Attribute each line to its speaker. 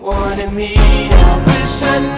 Speaker 1: Wanted me, I wish I knew